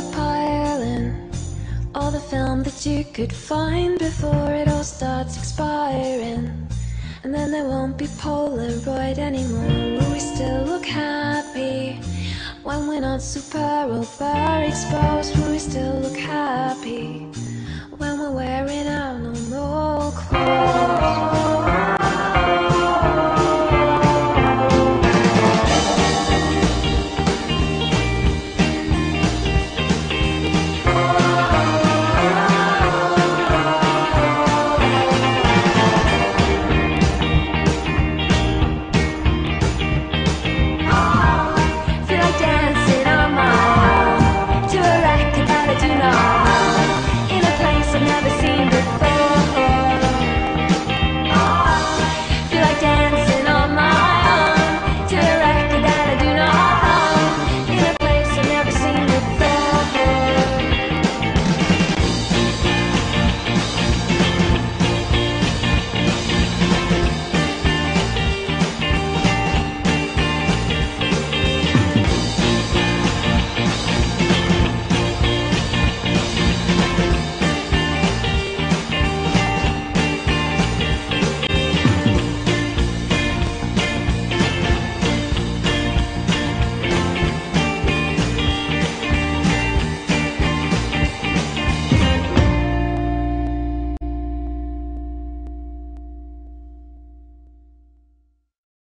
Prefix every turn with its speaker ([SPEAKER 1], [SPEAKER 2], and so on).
[SPEAKER 1] been piling all the film that you could find before it all starts expiring. And then there won't be Polaroid anymore. Will we still look happy when we're not super overexposed? Will we still look happy when we're wearing our normal clothes?